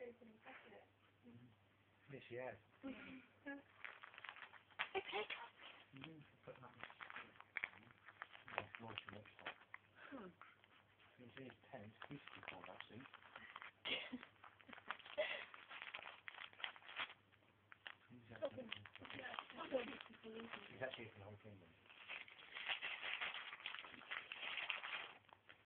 Mm-hmm. Yes, she has. Okay. Put that in. More she. Hmm. You his tent. He's see? Actually, he's actually from Hong Kong.